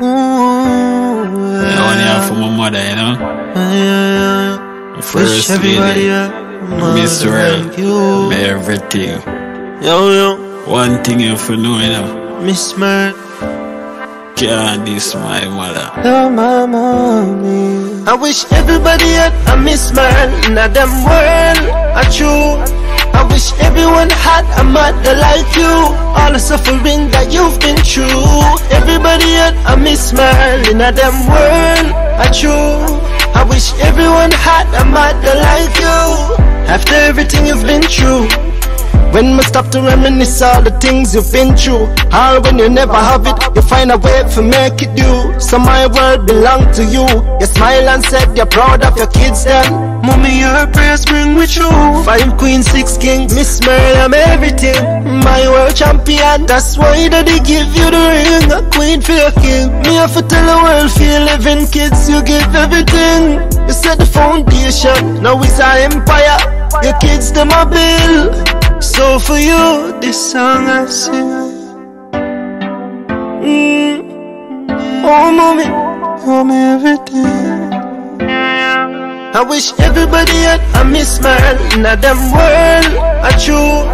Yeah, one here for my mother, you know. yeah. First everybody lady, Miss mother World, like you. me everything. Yo, yo, One thing you have to know, you know. Miss Mer. Can't diss my mother. You're my mommy. I wish everybody had a Miss Man in a damn world. A true. I wish everyone had a mother like you. All the suffering that you've been through. Everybody had a Miss Man in a damn world. A true. I wish everyone had a mother like you. After everything you've been through. When we stop to reminisce all the things you've been through Or when you never have it, you find a way to make it do So my world belong to you You smile and said you're proud of your kids then Mommy, your prayers bring me through Five queen, six king, Miss Mary, I'm everything. My world champion, that's why they give you the ring. A queen for your king. Me have to tell the world, feel living. Kids, you give everything. You set the foundation, now it's our empire. Your kids, them a bill so for you, this song I sing. Mm. Oh, mommy, mommy, everything. I wish everybody had a Miss Man in a damn world. A true.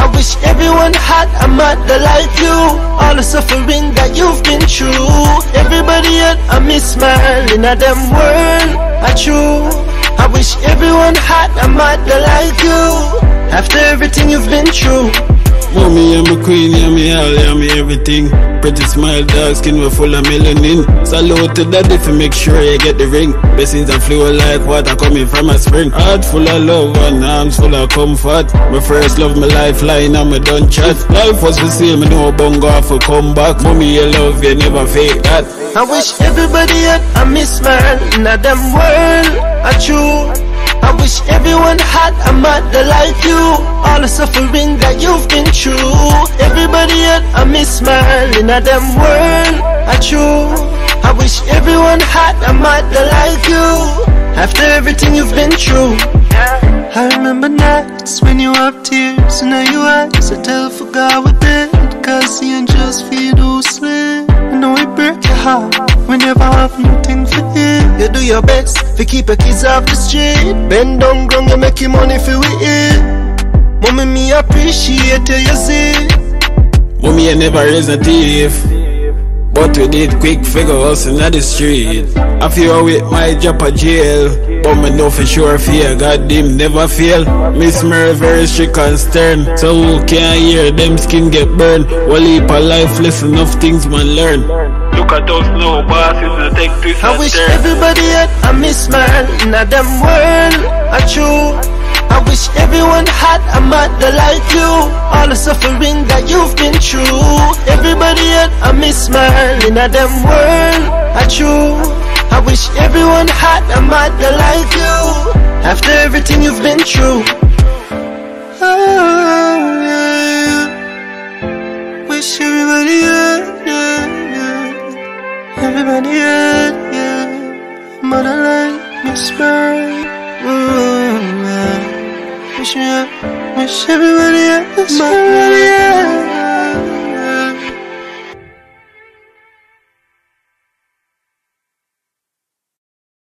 I wish everyone had a mother like you. All the suffering that you've been through. Everybody had a Miss Man in a damn world. A true. I wish everyone had a mother like you. After everything you've been through. Mommy, I'm a queen, yeah, me all, yeah, me everything. Pretty smile, dark skin, we're full of melanin. Salute to daddy for make sure you get the ring. Blessings and flow like water coming from a spring. Heart full of love and arms full of comfort. My first love, my lifeline, and my done chat. Life was the same, me know bongo off a come back. Mommy, you love, you never fake that. I wish everybody had a Miss Man in a damn world. A true. I wish everyone had a mother like you. All the suffering that you've been through. Everybody had a Miss Man in a damn world. A true. I wish everyone had a mother like you. After everything you've been through. I remember nights when you have tears and now you eyes. I tell for God with it. Cause the angels feed those sleep. I know it break your heart when you never have nothing your best to keep your kids off the street. Bend down, ground, you make your money for we eat. Mommy, me appreciate you, you see. Mommy, I never raised a thief. But we did quick figure us in the street. I feel with my job a jail. But me know for sure fear God them never fail. Miss Mary very strict and stern. So who can hear them skin get burned? Well heap a life lesson of things man learn. Look at us now, bosses and take twists I and wish turns. everybody had a Miss Man in a damn world. A true. I wish everyone had a mother like you. All the suffering that you've been through. Everybody had a Miss Man in a damn world. A true. I wish everyone had a mother like you. After everything you've been through. Oh, yeah. Wish everybody had, yeah, yeah. Everybody had, yeah. Mother like Miss Bird. Mm, yeah. Wish, yeah. Wish everybody had, Bird, yeah.